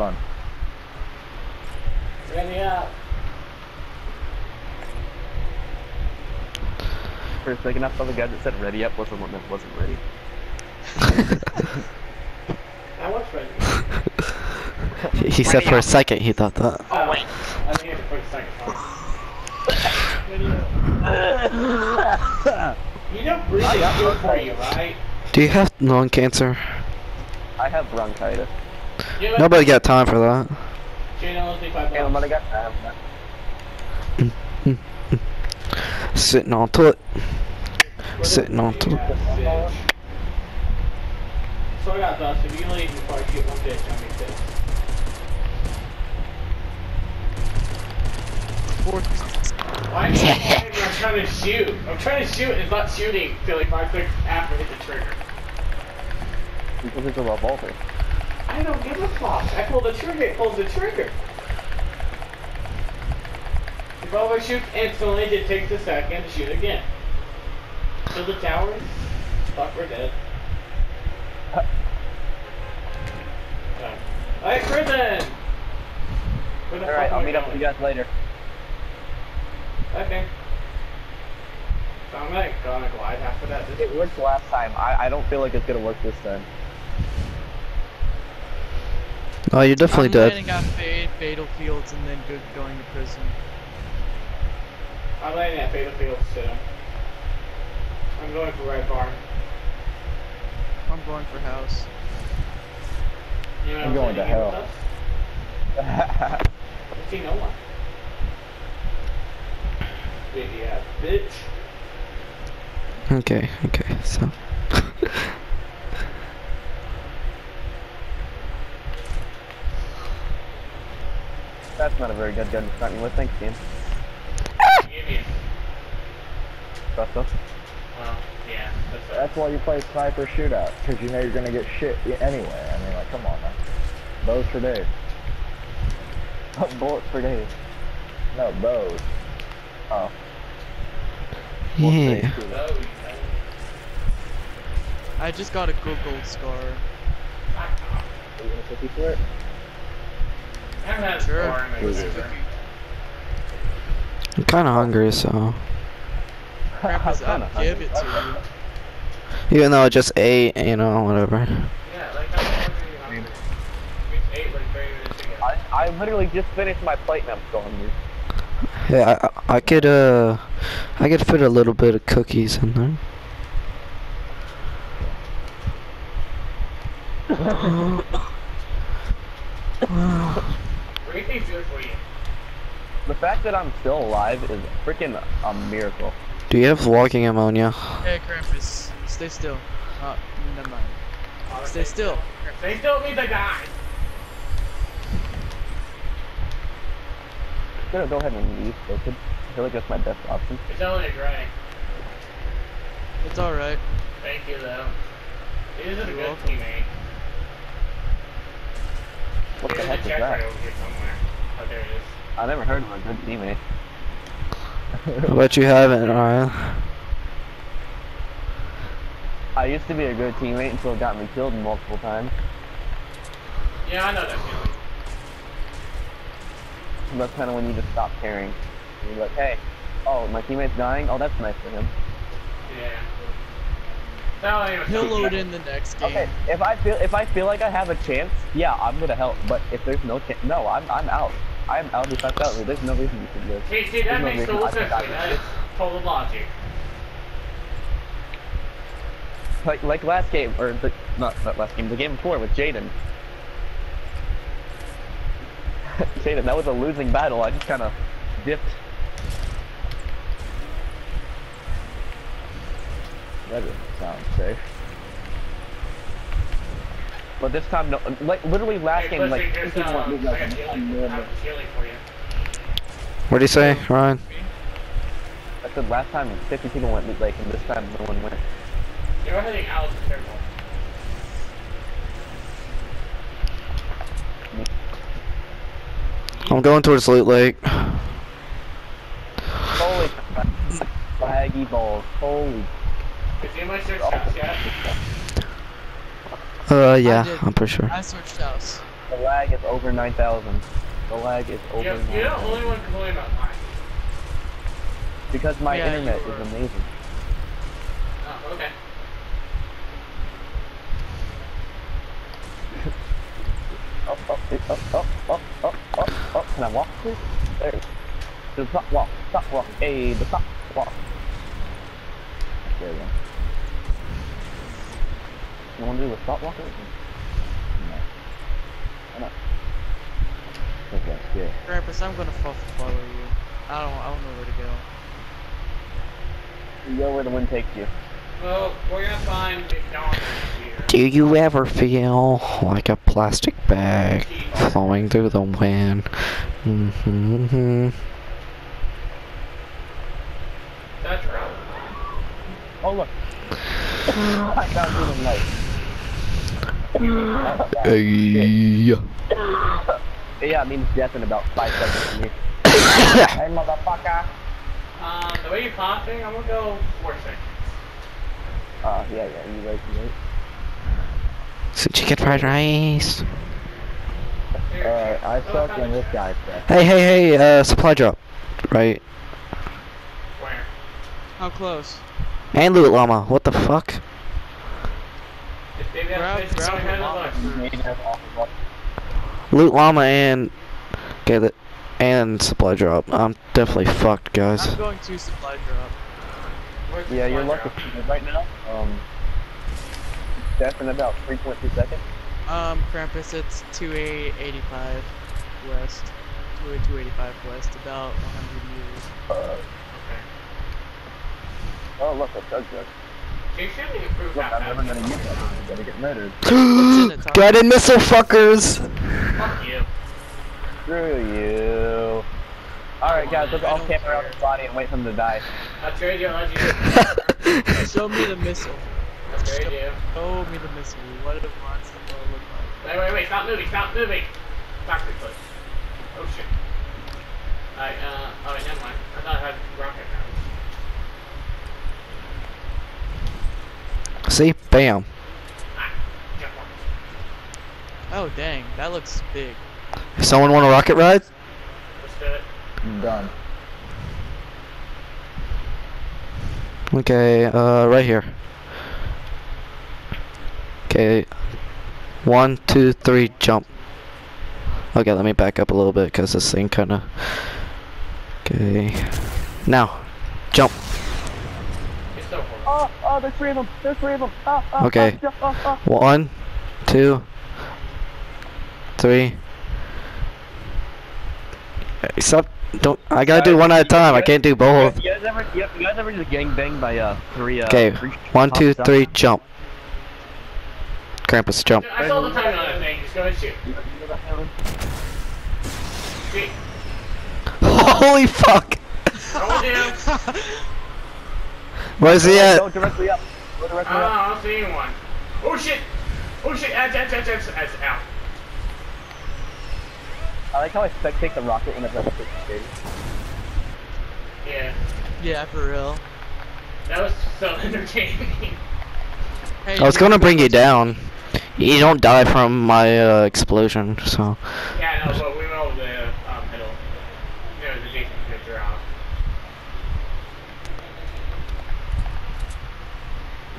fun. Ready up. For a second, I thought the guy that said ready up wasn't one that wasn't ready. I was ready. He said for a second he thought that. Oh, wait. I think it's for a second. you know breathing is good for you, right? Do you have lung cancer? I have bronchitis. You Nobody got time for that. Jane, let's take five Yeah, bucks. nobody got. Sitting on toilet. Sitting on toilet. Yeah, bitch. So I got dust. If you can leave before I get one bitch, I'm gonna pissed. Why am I I'm trying to shoot? I'm trying to shoot and it's not shooting till like five clicks after I hit the trigger. Because it's a revolver. I don't give a fuck. I pull the trigger, it pulls the trigger. The revolver shoots instantly, it takes a second to shoot again. So the towers, fuck, we're dead. Alright, prison! Alright, I'll meet up with you guys later. Okay. So I'm gonna go on a glide after that. This It worked last time. I, I don't feel like it's gonna work this time. Oh, you're definitely I'm dead. landing at fa- Fatal Fields and then go- going to prison. I'm landing at Fatal Fields too. I'm going for Red Barn. I'm going for house. You know I'm going to hell. I see no one. Big ass bitch. Okay, okay, so. That's not a very good gun to start me with. Thanks, Ian. Give me. Trust us. Well, yeah. That's, That's why you play sniper shootout, because you know you're gonna get shit y- anyway. I mean, like, come on, man. Bows for days. Bullets for day. No, bows. Oh. Yeah. I just got a good gold scar. Are you gonna cookie for it? I haven't had a Sure. score in my Was life. I'm kind of hungry, so. Crap I'm up, kinda give it to you. Even though I just ate, you know, whatever. Yeah, like I'm hungry. hungry. We ate like 30 minutes ago. I, I literally just finished my plate and I'm still hungry. Yeah, I, I could, uh, I could fit a little bit of cookies in there. What do you good for you? The fact that I'm still alive is freaking a miracle. Do you have walking ammonia? Hey, Krampus, stay still. Uh, never mind. Oh, Stay still. Stay still means I die. I'm gonna go ahead and leave, so could- I feel like that's my best option. It's only gray. It's alright. Thank you, though. It is a good welcome. teammate. What the heck a is check right that? over here somewhere. Oh, there it is. I never heard of a good teammate. I bet you haven't, Ryan. I used to be a good teammate until it got me killed multiple times. Yeah, I know that feeling. And that's kind of when you just stop caring. You're like, hey, oh, my teammate's dying? Oh, that's nice for him. Yeah. No, anyway. He'll in the next game. Okay, if I feel if I feel like I have a chance, yeah, I'm gonna help. But if there's no chance, no, I'm I'm out. I'm out if I felt me. There's no reason you should live. See, see, that There's no makes reason total sense should to me. die. That is total logic. Like like last game, or the not not last game, the game before with Jaden. Jaden, that was a losing battle. I just kind of dipped. That doesn't sound safe. But this time, no. Like literally last Hey, game, like listen, two here's, people went um, losing. I Like, got I'm healing. I normal. have healing for you. What do you say, Ryan? I said last time 50 people went like, and this time no one went. You're heading out. Careful. I'm going towards Loot Lake. Holy crap. Flaggy balls. Holy. Uh, yeah. I'm pretty sure. I searched house. The lag is over 9,000. The lag is over You're, you're the 9,000. only one complaining about mine. Because my Yeah, internet is amazing. Oh, okay. Up, up, up, up, up, up, up, up. Can I walk, please? There. The top walk, top walk. Hey, the top walk. There we go. You want to do a stop walk? No. Okay, yeah. Krampus, I'm gonna follow you. I don't, I don't know where to go. You go where the wind takes you. Well, we're gonna find McDonald's here. Do you ever feel like a plastic bag flowing through the wind? Mm-hmm. That's right. Oh, look. I found you the light. Hey. Yeah, it means death in about five seconds for me. Hey, motherfucker! Um, the way you're coughing, I'm gonna go four seconds. Uh, yeah, yeah, you right, you right. Some chicken fried rice. Alright, I Oh, suck found and this check. guy sucks. Hey, hey, hey, uh, supply drop. Right. Where? How close? And loot llama. What the fuck? Just maybe Grab- that's grab right the ahead llama of us. Maybe that's off of what- Loot llama and get it and supply drop. I'm definitely fucked, guys. I'm going to supply drop. Where's the Yeah, you're lucky right now. Um, death in about 3.2 seconds. Um, Krampus, it's 2885 west. 285 west, about 100 meters. Uh, Okay. oh, look, a chug jug. So you shouldn't improve Look, that I'm never gonna use that. I'm gonna get murdered. in? Guided missile fuckers! Fuck you. Screw you. Alright, guys, let's all don't camp around his body and wait for him to die. I'll trade you, I'll you. Show me the missile. I'll trade you. Show me the missile. What it wants and look like. Wait, wait, wait, stop moving, stop moving! Stop it, please. Oh shit. Alright, uh, oh, wait, never mind. I thought I had rocket rounds. See? Bam. Jump on. Oh, dang. That looks big. Someone want a rocket ride? Let's do it. I'm done. Okay, uh, right here. Okay. One, two, three, jump. Okay, let me back up a little bit because this thing kind of. Okay. Now, jump. It's so horrible. Oh, oh, there's three of them. There's three of them. Oh, ah, oh, ah, ah, Okay. Oh, oh, oh. One, two, three. Stop! Don't. I gotta do one at a time. I can't do both. You guys ever, you you guys ever just gang banged by uh three uh? Okay. three One, two, top jump. Krampus, jump. I saw the time on that thing, just go and shoot. Shoot. Holy fuck! Roll down. Where's he Go at? directly up. Go directly Oh, up. I'm seeing one. Oh shit! Oh shit! Edge, edge, edge, edge, edge, out. I like how I spectate the rocket when it's at the stage. Yeah, Yeah, for real. that was so entertaining. Hey, I was gonna bring you down. You don't die from my uh, explosion, so. yeah, no, but we went over the um, middle. You know, the Jason picture out.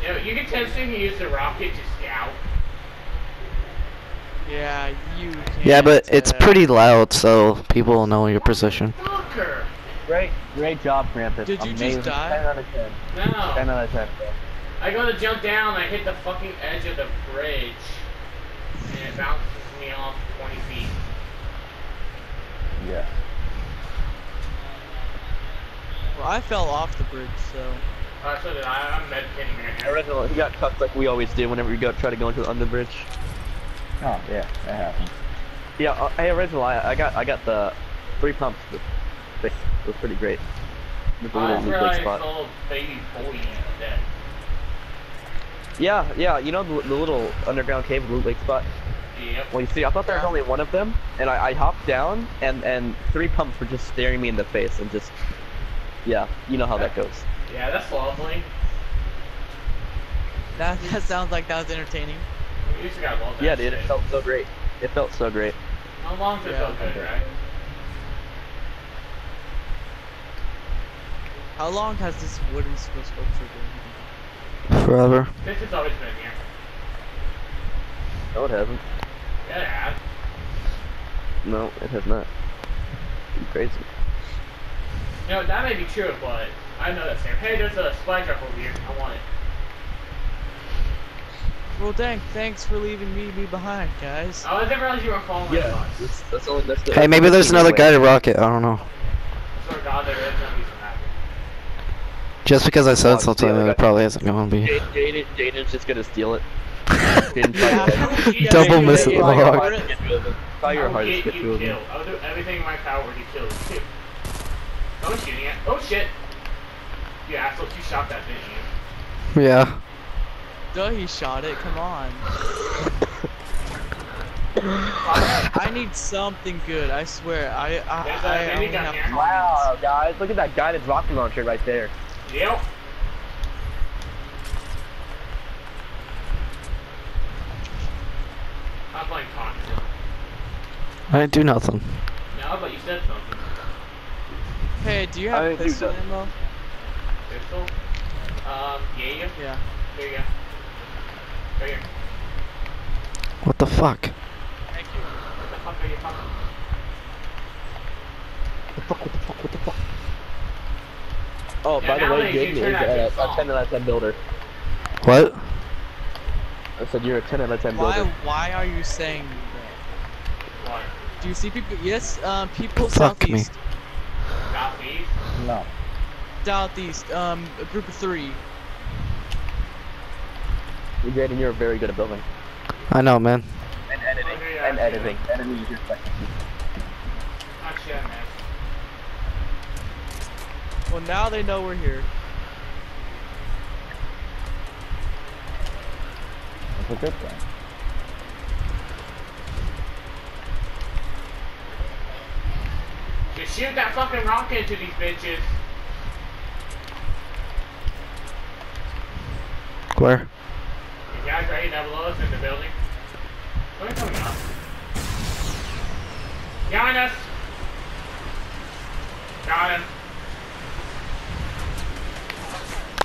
You know, you can test him to use the rocket to scout. Yeah, you can Yeah, but it's uh, pretty loud, so people will know your position. Fucker! Great, great job, Krampus. Did you just Amazing. die? 10 out of 10. 10 No! out of 10. I go to jump down, I hit the fucking edge of the bridge. And it bounces me off 20 feet. Yeah. Well, I fell off the bridge, so. Uh, so did I. I'm meditating right now. Original, he got cuffed like we always do whenever we go try to go into the under bridge. Oh, yeah, that happens. Yeah, uh, hey, original, I, I got I got the three pumps. They it was pretty great. With the I little didn't loot lake the spot. little baby boy in dead. Yeah, yeah, you know the, the little underground cave loot lake spot. Yep. Well, you see, I thought there was only one of them, and I, I hopped down, and and three pumps were just staring me in the face, and just, yeah, you know how that goes. Yeah, that's lovely. That, that sounds like that was entertaining. We used to got love that Yeah, dude, it felt so great. It felt so great. How long's it Yeah. felt good, right? How long has this wooden skill sculpture been? Forever. This has always been here. No, it hasn't. Yeah, it has. No, it has not. You crazy. You know, that may be true, but I know that's there. Hey, there's a supply drop over here. I want it. Well, dang, thanks for leaving me, me behind, guys. Oh, I didn't realize you were following my Yeah, thoughts. that's, that's only that's the. Hey, maybe there's another guided rocket. I don't know. Swear to God, there is gonna be some happen. Just because I Oh, said it's something, the it guy. probably isn't going to be. Jaden, Jaden, Jaden's just gonna steal it. Jaden's probably Yeah. Double Yeah, miss yeah, it, yeah, Mohawk. yeah, hard yeah. to get rid of him. Try your I will hardest to get get you rid of him. killed. I'll do everything in my power to kill you too. Oh, shooting it. Oh shit. You asshole, you shot that, didn't you? Yeah. Duh, he shot it, come on. I need something good, I swear. I, I, There's a I, I mini only have here. Wow, guys, look at that guided rocket launcher right there. Yep. I'm playing constant. I didn't do nothing. No, but you said something. Hey, do you have didn't pistol ammo? Pistol? Um, yeah, yeah. Yeah. There you go. Right here. What the fuck? Thank you. What the fuck are you talking What the fuck, what the fuck, what the fuck? Oh, Yeah, by the way, nowadays you Jaden turn is out a, a 10 out of 10 builder. What? I said you're a 10 out of 10 Why, builder. why are you saying that? What? Do you see people? Yes, um, people Fuck me. southeast. Southeast? No. Southeast, um, a group of three. You're good, and you're very good at building. I know, man. And editing. Okay, yeah, and I see editing. Editing is your specialty. Not shit, man. Well, now they know we're here. That's a good thing. Just shoot that fucking rocket into these bitches. Where? You guys ready down below us in the building? When are coming up? Behind us! Got him.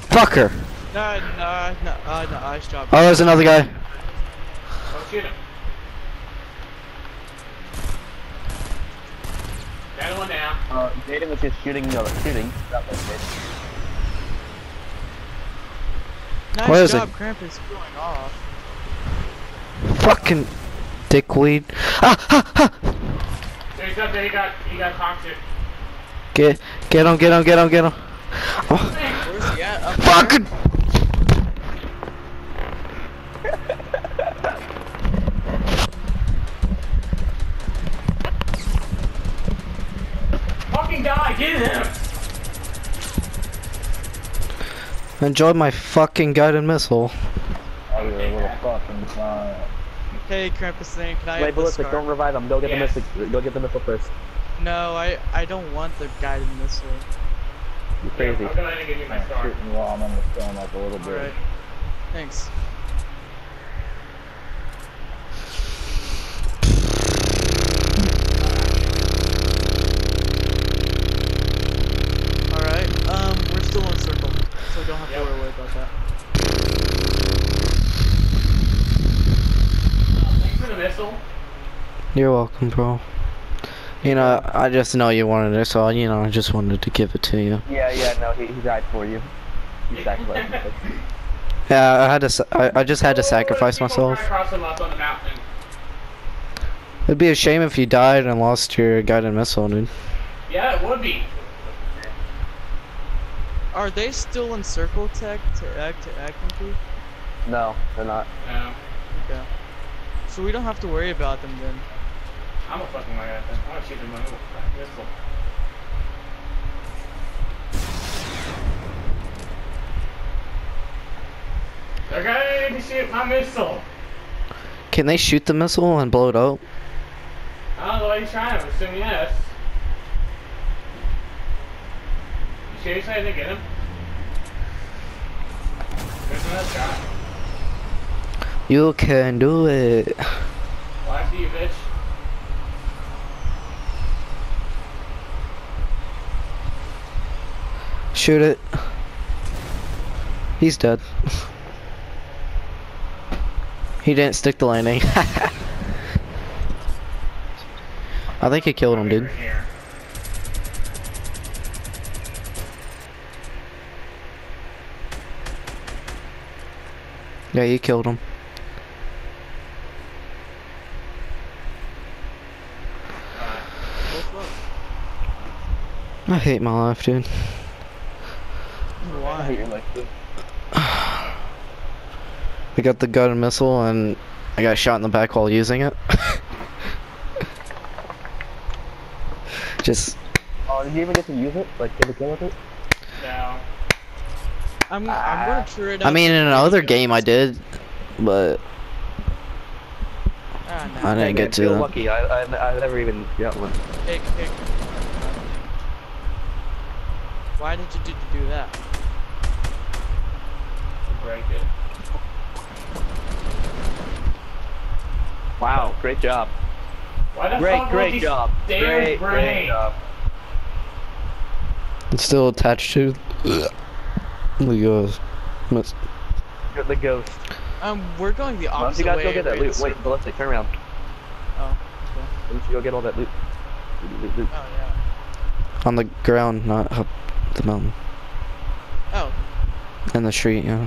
Fucker! No, no, no, uh, no, I dropped. Oh, there's another guy. Don't shoot him. The other one down. Uh, Jaden was just shooting, no, shooting. That was Jaden. Nice Where is job, it? Krampus going off. Fucking dickweed. Ah, ah, ah! There's up there, he got, he got toxic. Get, get him, get him, get him, get him. Oh, Where's he at? Up fucking! Fucking die, get him! Enjoy my fucking guided missile. Oh, you're a little fucking giant. Hey, Krampus thing, can I Wait, have the ballistic, don't revive him. Go get Yes. the missile. Go get the missile first. No, I, I don't want the guided missile. You're crazy. I'll go ahead and give you my I'm star. shooting while I'm on the stone like a little bit. Alright. Thanks. Alright, um, we're still in circle, so don't have Yep. to worry about that. Thanks for the missile. You're welcome, bro. You know, I just know you wanted it, so you know, I just wanted to give it to you. Yeah, yeah, no, he, he died for you. You sacrificed. Yeah, I had to. I, I just had to sacrifice myself. trying to cross them up on the mountain. It'd be a shame if you died and lost your guided missile, dude. Yeah, it would be. Are they still in circle tech to act to acting No, they're not. No. Okay. So we don't have to worry about them then. I'm a fucking like that. I want to shoot them with a missile. They're going to shoot my missile. Can they shoot the missile and blow it up? I don't know why he's trying. I'm assuming yes. I get him? There's another. You can do it. Why do you, bitch? Shoot it. He's dead. he didn't stick the landing. I think he killed him, dude. Yeah, you killed him. I hate my life, dude. I Why? hate your life, dude. I got the gun and missile, and I got shot in the back while using it. Just, Oh, did you even get to use it? Like, get a kill with it? No. I'm I'm gonna try it out. I mean, in another game I did, but Ah, I didn't get to feel that. lucky. I, I, I never even got one. Pick, pick. Why did you do, do that? Break it. Wow, great job. Why the Great, fuck great job. damn Great, brain? great job. it's still attached to the ghost. miss- You're the ghost. Um, we're going the Why don't opposite you guys way. go get that right, loot? so- Wait, Ballistic, turn around. Oh, okay. Why don't go get all that loot? Loot, loot, loot. Oh yeah. on the ground, not up the mountain. Oh, In the street, yeah.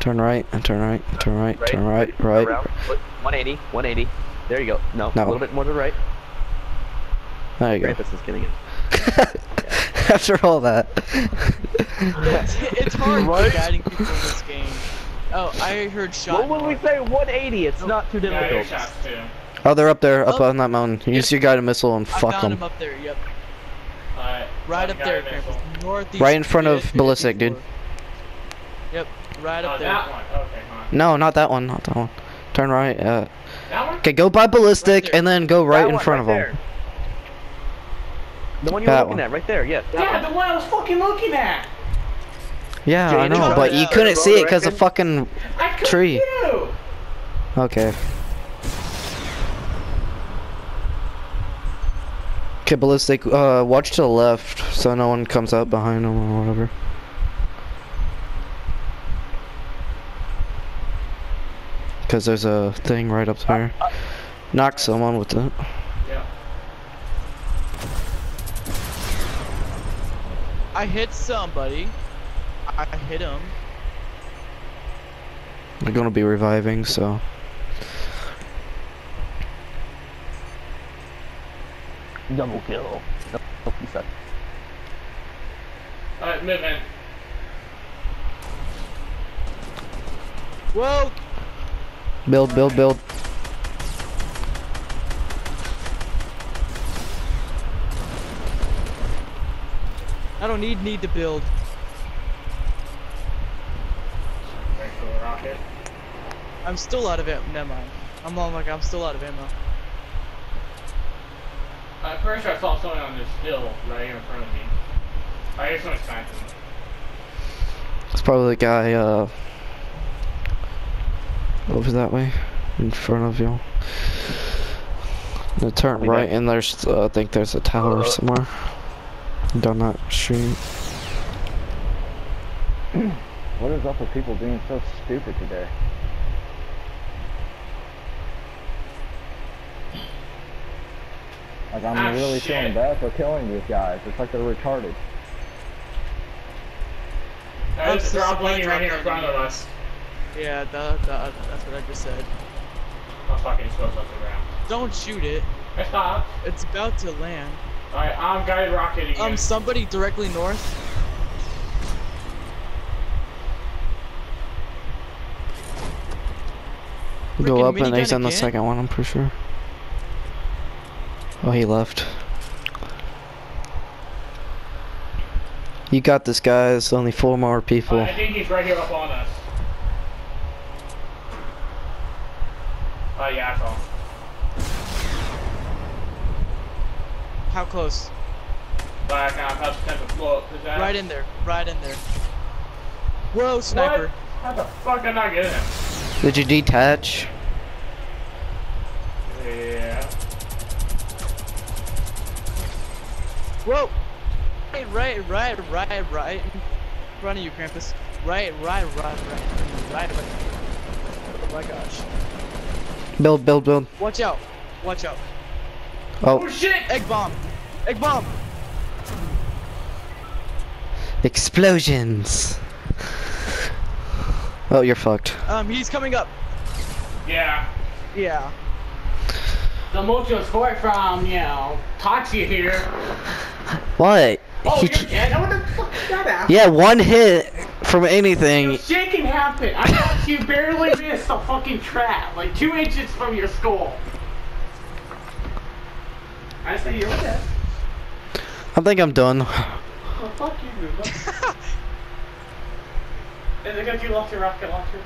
Turn right, and turn right, and turn right, turn right, right. Around. Look, 180, 180. There you go. No, No. a little bit more to the right. There you go. Krampus is getting it. After all that. it's, it's hard Right? guiding people in this game. Oh, I heard shot. What would we say? 180. It's not too difficult. shots too. oh, they're up there, up Oh. on that mountain. Use your guided missile and I fuck them. up there. Yep, Alright. right up there, guy missile. Krampus. Northeast. Right in front of Ballistic, dude. Yep, right Oh, up there. that one. Okay, fine. No, not that one, not that one. Turn right. Uh, That one? okay, go by ballistic there. and then go right That in one, front of right them. There. The one you were That looking one. at, right there. Yes. Yeah, one. the one I was fucking looking at. Yeah, I know, but you couldn't see it because of Direction. fucking. I couldn't Tree. do. Okay. Okay, ballistic. Uh, watch to the left so no one comes up behind them or whatever. Because there's a thing right up there. Knock someone with it. I hit somebody. I I hit him. They're gonna be reviving, so. Double kill. No, you suck. Alright, move in. Whoa! Build, build, build. I don't need need to build. Right for the rocket. I'm still out of ammo. Never mind. I'm all like I'm still out of ammo. I'm pretty sure I saw someone on this hill right here in front of me. I guess someone's sniping. It's probably the guy, uh. Over that way. In front of you. The turn right, and there's, uh, I think there's a tower Uh, somewhere. Down that street. What is up with people being so stupid today? Like I'm Ah, really shit. feeling bad for killing these guys. It's like they're retarded. There's a so drop supply landing right here in front of us. Yeah, that, that, that's what I just said. I'm fucking supposed to the ground. Don't shoot it. I stopped. It's about to land. Alright, I'm guided rocket again. Um, somebody directly north. Go up and he's on the second one, I'm pretty sure. Oh, he left. You got this, guys. Only four more people. I think he's right here up on us. Oh yeah, I saw him. How close? But I can't have to temper float. Is Right in there. Right in there. Whoa, sniper. What? How the fuck am I getting him? Did you detach? Yeah. Whoa. right, right, right, right. In front of you, Krampus. Right, right, right, right, right, right. Oh my gosh. Build, build, build. Watch out. Watch out. Oh Oh, shit! Egg bomb. Egg bomb. explosions. Oh, you're fucked. Um, he's coming up. Yeah. Yeah. The Mojo's boy from, you know, Toxia here. What? Oh, He you're j- dead? What the fuck is that at? yeah, one hit from anything. Shit can happen. I thought you barely missed a fucking trap, like two inches from your skull. I say you're dead. I think I'm done. Oh, fuck you, dude. Is it because you lost your rocket launcher?